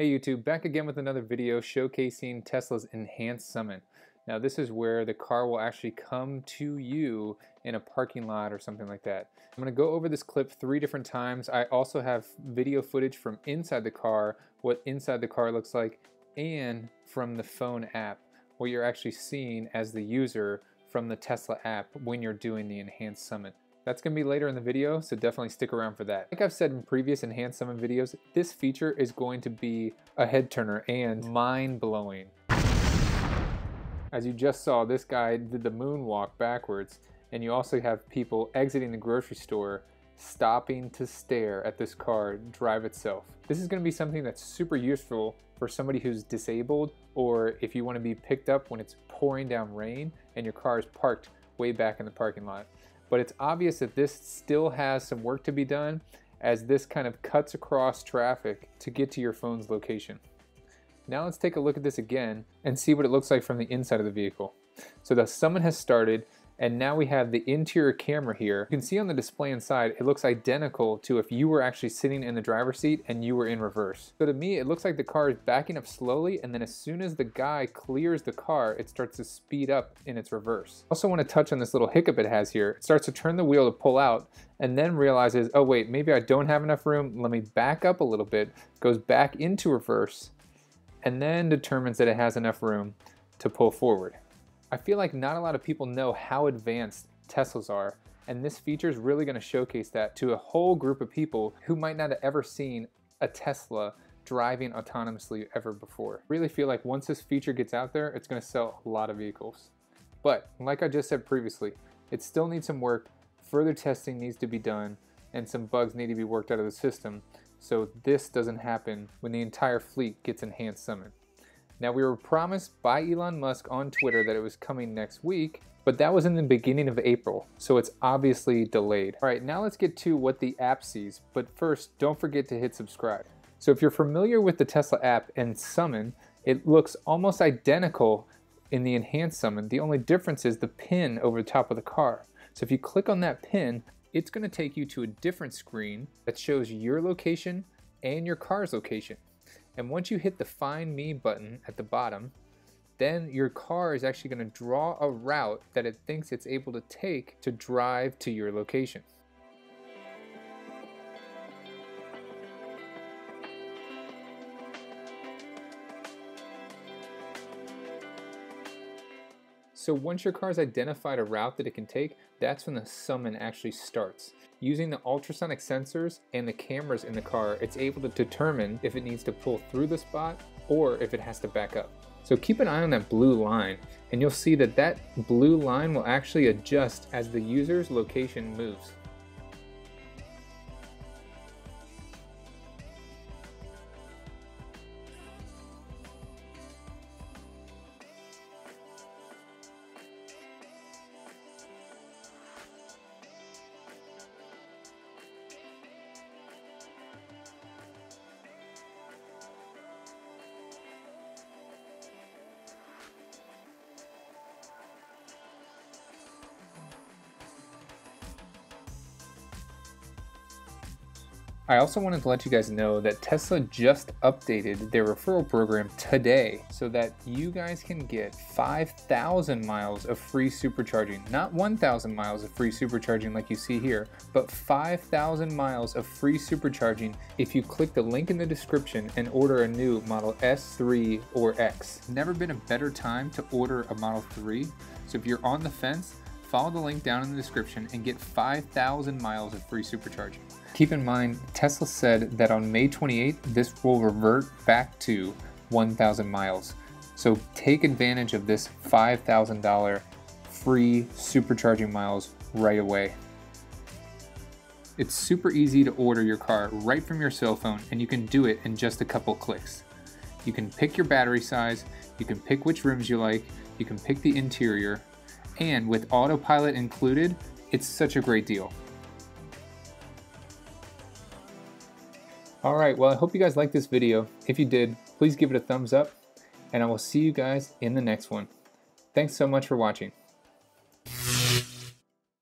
Hey YouTube, back again with another video showcasing Tesla's Enhanced Summon. Now this is where the car will actually come to you in a parking lot or something like that. I'm to go over this clip three different times. I also have video footage from inside the car, what inside the car looks like, and from the phone app, what you're actually seeing as the user from the Tesla app when you're doing the Enhanced Summon. That's to be later in the video, so definitely stick around for that. Like I've said in previous Enhanced Summon videos, this feature is going to be a head turner and mind-blowing. As you just saw, this guy did the moonwalk backwards, and you also have people exiting the grocery store stopping to stare at this car drive itself. This is to be something that's super useful for somebody who's disabled or if you want to be picked up when it's pouring down rain and your car is parked way back in the parking lot but it's obvious that this still has some work to be done as this kind of cuts across traffic to get to your phone's location. Now let's take a look at this again and see what it looks like from the inside of the vehicle. So the summon has started and now we have the interior camera here. You can see on the display inside, it looks identical to if you were actually sitting in the driver's seat and you were in reverse. So to me, it looks like the car is backing up slowly and then as soon as the guy clears the car, it starts to speed up in its reverse. Also want to touch on this little hiccup it has here. It starts to turn the wheel to pull out and then realizes, oh wait, maybe I don't have enough room. Let me back up a little bit, goes back into reverse, and then determines that it has enough room to pull forward. I feel like not a lot of people know how advanced Teslas are, and this feature is really going to showcase that to a whole group of people who might not have ever seen a Tesla driving autonomously ever before. really feel like once this feature gets out there, it's going to sell a lot of vehicles. But like I just said previously, it still needs some work, further testing needs to be done, and some bugs need to be worked out of the system so this doesn't happen when the entire fleet gets enhanced summon. Now, we were promised by Elon Musk on Twitter that it was coming next week, but that was in the beginning of April, so it's obviously delayed. All right, now let's get to what the app sees, but first, don't forget to hit subscribe. So if you're familiar with the Tesla app and Summon, it looks almost identical in the enhanced Summon. The only difference is the pin over the top of the car. So if you click on that pin, it's gonna take you to a different screen that shows your location and your car's location. And once you hit the Find Me button at the bottom, then your car is actually going to draw a route that it thinks it's able to take to drive to your location. So once your car has identified a route that it can take, that's when the summon actually starts. Using the ultrasonic sensors and the cameras in the car, it's able to determine if it needs to pull through the spot or if it has to back up. So keep an eye on that blue line and you'll see that that blue line will actually adjust as the user's location moves. I also wanted to let you guys know that Tesla just updated their referral program today so that you guys can get 5,000 miles of free supercharging. Not 1,000 miles of free supercharging like you see here, but 5,000 miles of free supercharging if you click the link in the description and order a new Model S3 or X. Never been a better time to order a Model 3, so if you're on the fence, follow the link down in the description and get 5,000 miles of free supercharging. Keep in mind, Tesla said that on May 28th, this will revert back to 1,000 miles. So take advantage of this $5,000 free supercharging miles right away. It's super easy to order your car right from your cell phone and you can do it in just a couple clicks. You can pick your battery size, you can pick which rims you like, you can pick the interior, and with autopilot included, it's such a great deal. Alright, well I hope you guys liked this video. If you did, please give it a thumbs up, and I will see you guys in the next one. Thanks so much for watching.